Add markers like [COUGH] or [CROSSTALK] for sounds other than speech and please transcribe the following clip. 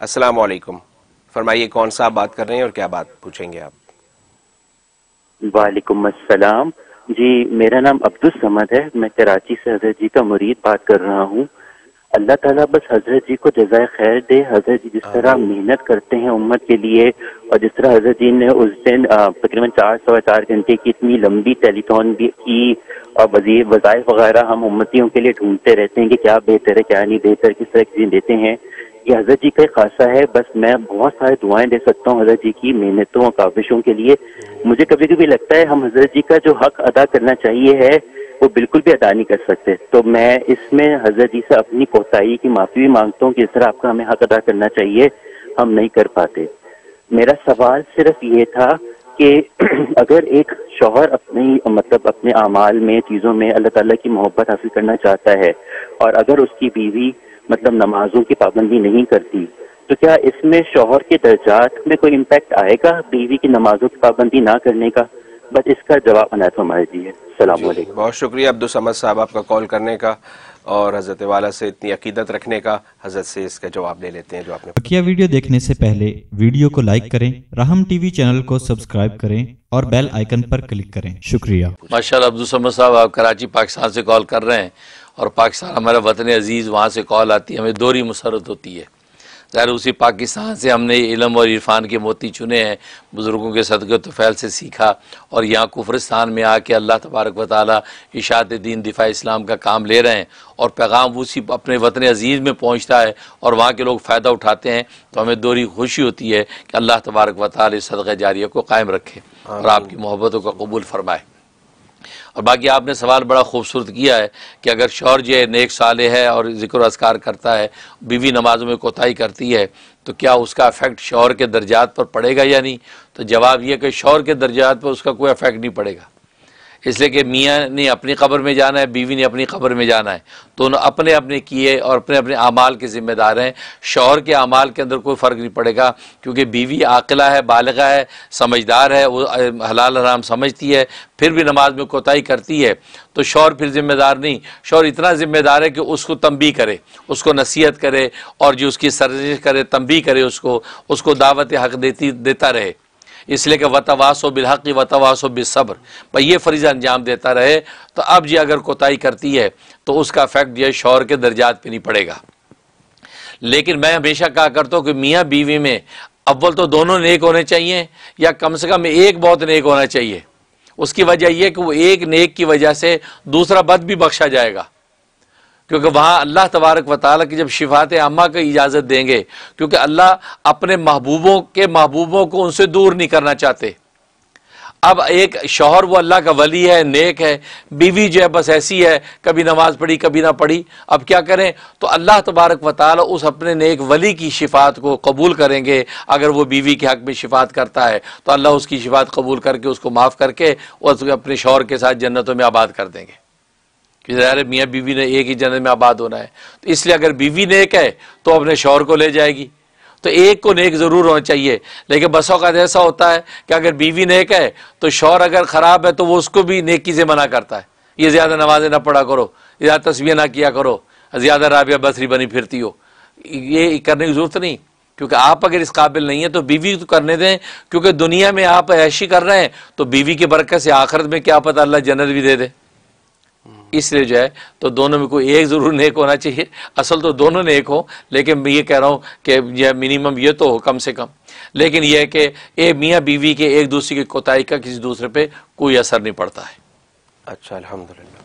अस्सलाम वालेकुम फरमाइए कौन सा बात कर रहे हैं और क्या बात पूछेंगे आप? वालेकुम अस्सलाम। जी मेरा नाम अब्दुल समद है। मैं कराची से हज़रत जी का मुरीद बात कर रहा हूँ। अल्लाह ताला बस हज़रत जी को जजाय खैर दे। हज़रत जी जिस तरह मेहनत करते हैं उम्मत के लिए और जिस तरह हज़रत जी ने उस दिन तकरीबन चार सवा चार घंटे की इतनी लंबी टेलीथॉन भी की और वज़ीर वजाय वगैरह हम उम्मतियों के लिए ढूंढते रहते हैं कि क्या बेहतर है क्या नहीं बेहतर किस तरह की देते हैं। ये हज़रत जी का खासा है। बस मैं बहुत सारे दुआएँ दे सकता हूँ हज़रत जी की मेहनतों और काविशों के लिए। मुझे कभी कभी लगता है हम हज़रत जी का जो हक अदा करना चाहिए है, वो बिल्कुल भी अदा नहीं कर सकते। तो मैं इसमें हज़रत जी से अपनी कोताही की माफ़ी भी माँगता हूँ कि इस तरह आपका हमें हक अदा करना चाहिए, हम नहीं कर पाते। मेरा सवाल सिर्फ़ ये था कि [CLEARS THROAT] अगर एक शोहर अपनी मतलब अपने अमाल में, चीज़ों में अल्लाह ताला की मोहब्बत हासिल करना चाहता है, और अगर उसकी बीवी मतलब नमाजों की पाबंदी नहीं करती तो क्या इसमें शोहर के दर्जात में कोई इम्पैक्ट आएगा बीवी की नमाजों की पाबंदी ना करने का? बस इसका जवाब अनायत हमारे दिए सलाम बहुत शुक्रिया अब्दुल समद साहब आपका कॉल करने का और हज़रत वाला से इतनी अकीदत रखने का। हज़रत से इसका जवाब ले लेते हैं जो आपने बकिया वीडियो देखने से पहले वीडियो को लाइक करें राहम टीवी चैनल को सब्सक्राइब करें और बेल आइकन पर क्लिक करें। शुक्रिया। माशाल्लाह अब्दुल समद साहब आप कराची पाकिस्तान से कॉल कर रहे हैं। और पाकिस्तान हमारा वतन अज़ीज़ वहाँ से कॉल आती है हमें दोहरी मुसरत होती है। ज़ाहिर उसी पाकिस्तान से हमने इलम और इरफान के मोती चुने हैं बुज़ुर्गों के सदक़ तफ़ैल से सीखा और यहाँ कुफरस्तान में आके अल्लाह तबारक व ताली इशात दीन दिफा इस्लाम का काम ले रहे हैं और पैगाम उसी अपने वतन अज़ीज़ में पहुँचता है और वहाँ के लोग फ़ायदा उठाते हैं तो हमें दोहरी खुशी होती है कि अल्लाह तबारक व ताली सदक़ जारिया को कायम रखे और आपकी मोहब्बतों का कबूल फरमाए। और बाकी आपने सवाल बड़ा खूबसूरत किया है कि अगर शौर जो है, नेक साले है और ज़िक्र असकार करता है, बीवी नमाजों में कोताही करती है तो क्या उसका अफेक्ट शौर के दर्जात पर पड़ेगा या नहीं? तो जवाब यह कि शौर के दर्जात पर उसका कोई अफेक्ट नहीं पड़ेगा। इसलिए कि मियाँ ने अपनी कब्र में जाना है, बीवी ने अपनी कब्र में जाना है। तो अपने अपने किए और अपने अपने अमाल के ज़िम्मेदार हैं। शौहर के अमाल के अंदर कोई फ़र्क नहीं पड़ेगा, क्योंकि बीवी आकला है, बालगा है, समझदार है, वो हलाल हराम समझती है, फिर भी नमाज़ में कोताही करती है। तो शौर फिर जिम्मेदार नहीं। शौर इतना ज़िम्मेदार है कि उसको तंबी करे, उसको नसीहत करे और जो उसकी सर्जिश करे, तंबी करे उसको उसको दावत हक देती, देता रहे। इसलिए कि वतवासो बिलहक, वतवासो बिसब्र। भाई ये फरीज़ा अंजाम देता रहे तो अब जी अगर कोताही करती है तो उसका इफ़ेक्ट जो शौर के दर्जात पर नहीं पड़ेगा। लेकिन मैं हमेशा कहा करता हूँ कि मियाँ बीवी में अव्वल तो दोनों नेक होने चाहिए, या कम से कम एक बहुत नेक होना चाहिए। उसकी वजह यह कि वो एक नेक की वजह से दूसरा बद भी बख्शा जाएगा। क्योंकि वहाँ अल्लाह तबारक व ताली की जब शिफात अम्मा को इजाज़त देंगे, क्योंकि अल्लाह अपने महबूबों के महबूबों को उनसे दूर नहीं करना चाहते। अब एक शोहर, वो अल्लाह का वली है, नेक है, बीवी जो है बस ऐसी है, कभी नमाज़ पढ़ी, कभी ना पढ़ी। अब क्या करें? तो अल्लाह तबारक व ताली उस अपने नेक वली की शिफात को कबूल करेंगे। अगर वो बीवी के हक में शिफात करता है तो अल्लाह उसकी शिफात कबूल करके, उसको माफ़ करके उसको अपने शोहर के साथ जन्नतों में आबाद कर देंगे। ज़ाहिर मियाँ बीवी ने एक ही जन्नत में आबाद होना है। तो इसलिए अगर बीवी नेक है तो अपने शौहर को ले जाएगी। तो एक को नेक ज़रूर होना चाहिए। लेकिन बसों का ऐसा होता है कि अगर बीवी नेक है तो शौहर अगर ख़राब है तो वो उसको भी नेकी से मना करता है। ये ज़्यादा नमाजें ना पढ़ा करो, ज़्यादा तस्वीर ना किया करो, ज़्यादा राबिया बसरी बनी फिरती हो। ये करने की ज़रूरत नहीं, क्योंकि आप अगर इस काबिल नहीं है तो बीवी तो करने दें, क्योंकि दुनिया में आप ऐशी कर रहे हैं तो बीवी की बरकत से आखिरत में क्या पता अल्लाह जन्नत भी दे दे। इसलिए जो है तो दोनों में कोई एक ज़रूर नेक होना चाहिए। असल तो दोनों नेक हो, लेकिन मैं ये कह रहा हूँ कि यह मिनिमम ये तो हो, कम से कम। लेकिन यह कि ए, मियाँ बीवी के एक दूसरे की कोताही का किसी दूसरे पे कोई असर नहीं पड़ता है। अच्छा अलहमदिल्ला